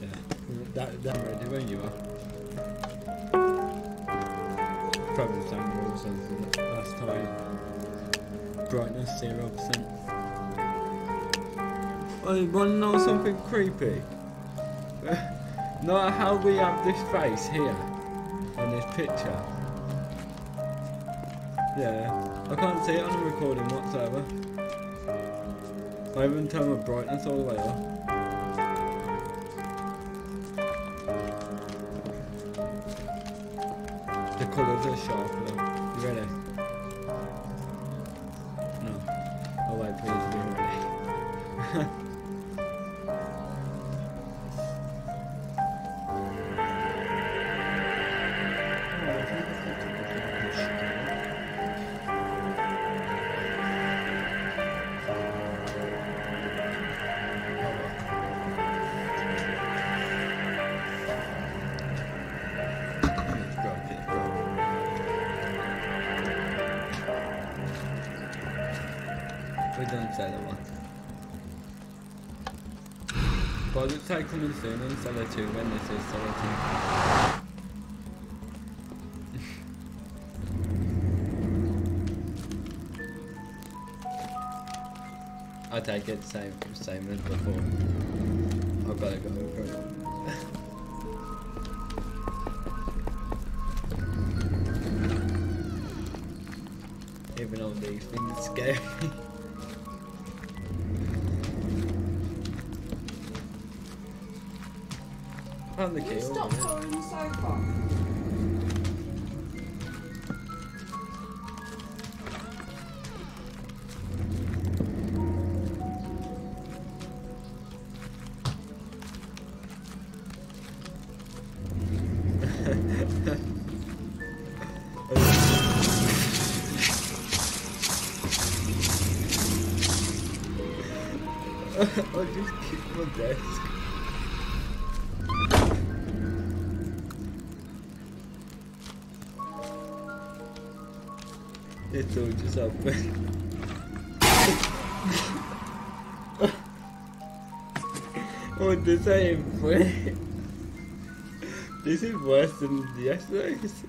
Yeah. That, that ready when you are. Probably the same rules as the last time. Brightness 0%. Oh, you wanna know something creepy? Not how we have this face here on this picture. Yeah, I can't see it on the recording whatsoever. I even turned my brightness all the way up. You ready? Say that one. But just say coming soon and sell when this is sell. I take it same same as before. I've got to go. Even though these things scare me. Found the Can key. stop throwing the sofa? I just kicked my desk. It's all just happened. oh, ain't funny. This is worse than the yesterday's.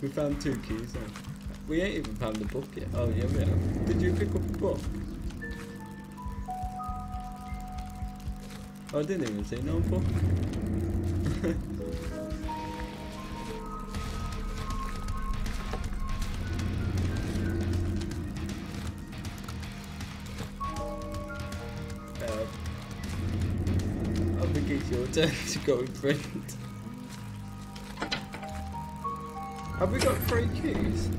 We found two keys. We ain't even found the book yet. Oh yeah, we have. Did you pick up a book? Oh, I didn't even see no book. think it's your turn to go in front. Have we got three keys?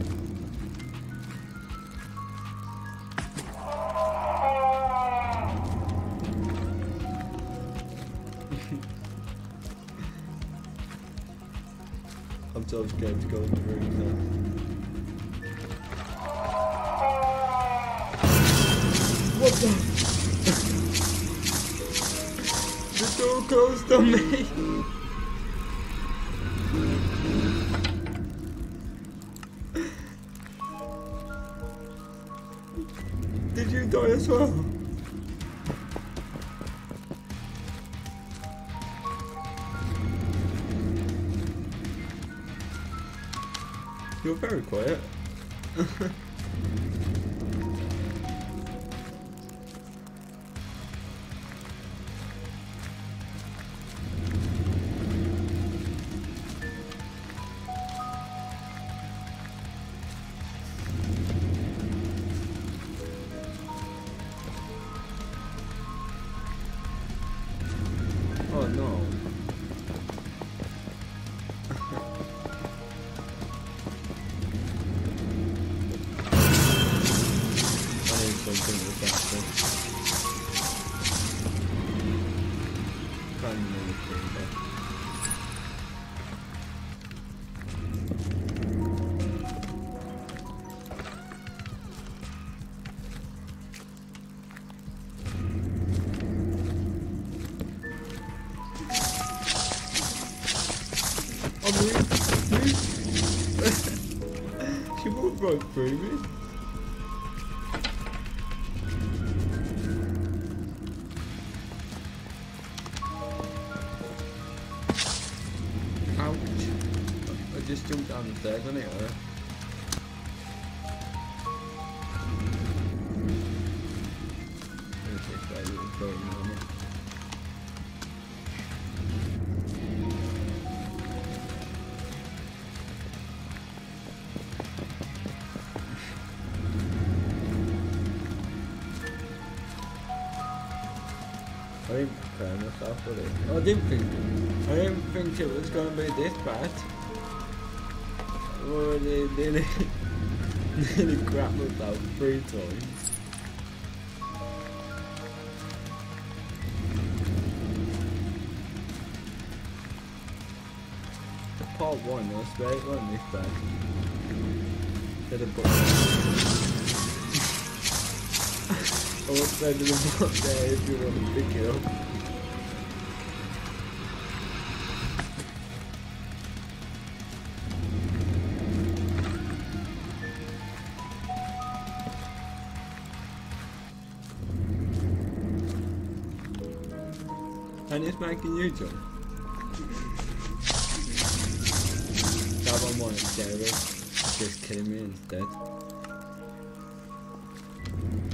I'm so scared to go in the room now. What the? Door closed on me. Did you die as well? You're very quiet. Oh, move, move. she right through me. Down the or? I didn't. I didn't think I didn't think it was gonna be this bad. Oh, they nearly nearly crap myself three times. Part one, I swear it wasn't this bad. Should have put I will send it up there if you want to pick it up. And it's making you jump. That one wasn't just killing me instead.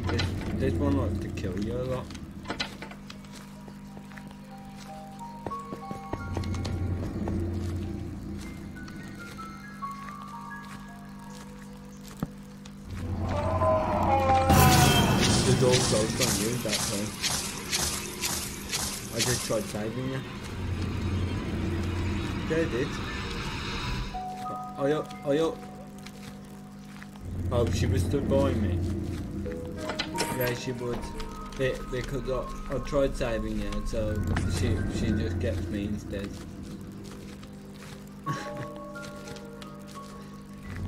This, this one likes to kill you a lot. I just tried saving you. Yeah. Oh, oh, yo. Oh, she was stood by me. Yeah, she would. Be- because I, I tried saving her, so she she just gets me instead.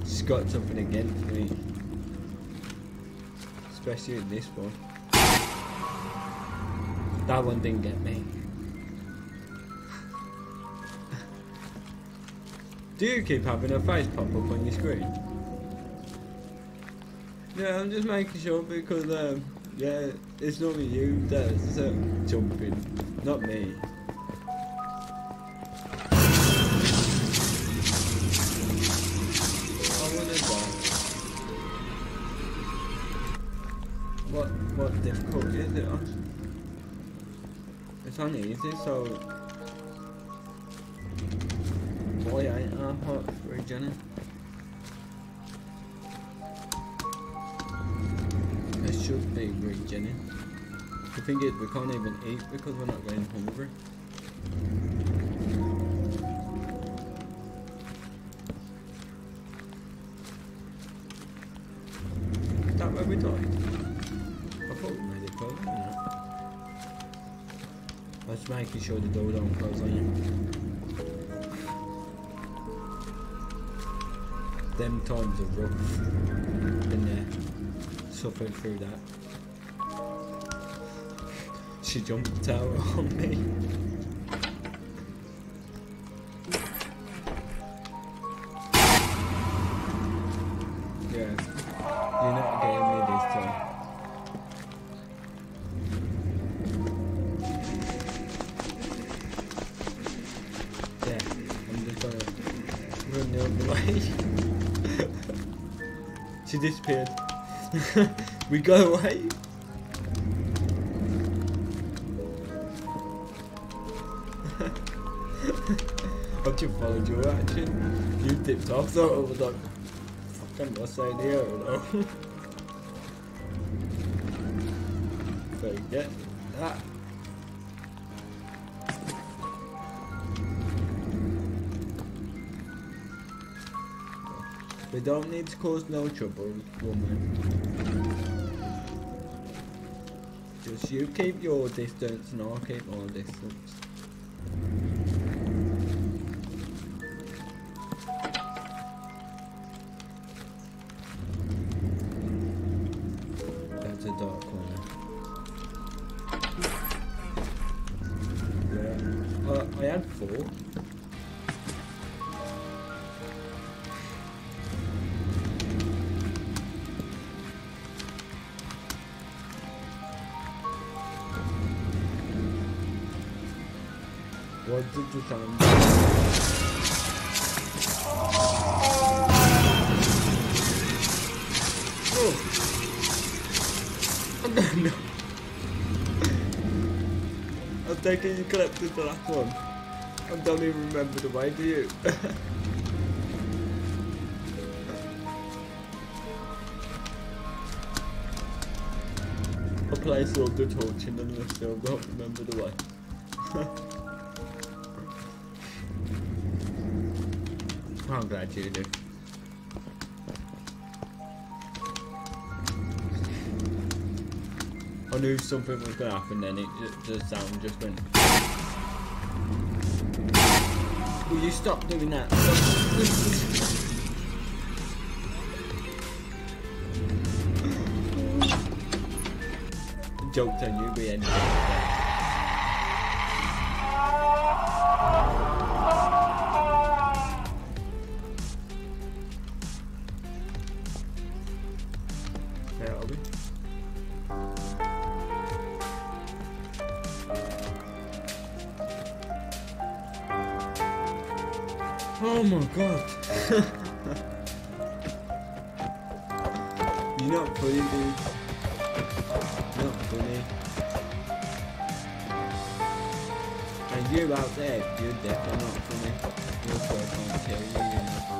She's got something against me. Especially in this one. That one didn't get me. Do you keep having her face pop up on your screen? Yeah, I'm just making sure because, um, yeah, it's not you that's uh, jumping, not me. What, what difficulty is it on? It's on easy, so... Why ain't I uh, hot for Jenny? It should be regening. The thing is, we can't even eat because we're not going hungry. Is that where we died? I thought we made it you know. I was making sure the door don't close on you. Them times are rough. Been there suffered through that. She jumped the tower on me. Run the other way. she disappeared. we go away. I just followed your action. You tipped off, so I was like, fucking what's I here, you know? Forget that. We don't need to cause no trouble, woman. Just you keep your distance and I'll keep my distance. What did you no. I'm taking you collected the last one. I don't even remember the way, do you? I play Sword the Torch and then I still don't remember the way. You. I knew something was going to happen then, it, it, the sound just went. Will you stop doing that? Joked on you, we ended Oh my god. You're not funny, dude. Not funny. And you out there, you're definitely not funny. You're.